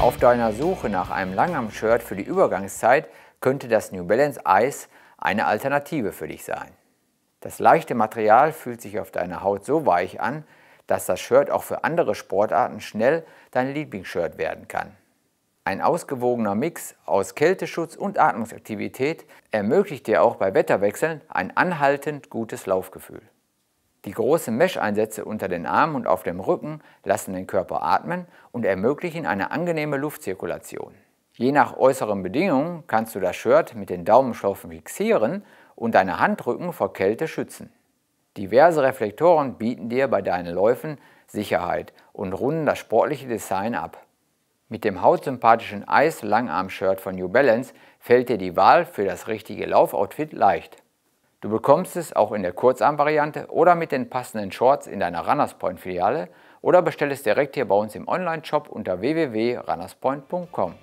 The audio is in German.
Auf deiner Suche nach einem Langarm-Shirt für die Übergangszeit könnte das New Balance Ice eine Alternative für dich sein. Das leichte Material fühlt sich auf deiner Haut so weich an, dass das Shirt auch für andere Sportarten schnell dein Lieblingsshirt werden kann. Ein ausgewogener Mix aus Kälteschutz und Atmungsaktivität ermöglicht dir auch bei Wetterwechseln ein anhaltend gutes Laufgefühl. Die großen Mesh-Einsätze unter den Armen und auf dem Rücken lassen den Körper atmen und ermöglichen eine angenehme Luftzirkulation. Je nach äußeren Bedingungen kannst du das Shirt mit den Daumenschlaufen fixieren und deine Handrücken vor Kälte schützen. Diverse Reflektoren bieten dir bei deinen Läufen Sicherheit und runden das sportliche Design ab. Mit dem hautsympathischen Ice Langarm-Shirt von New Balance fällt dir die Wahl für das richtige Laufoutfit leicht. Du bekommst es auch in der Kurzarm-Variante oder mit den passenden Shorts in deiner Runners Point Filiale oder bestell es direkt hier bei uns im Online-Shop unter www.runnerspoint.com.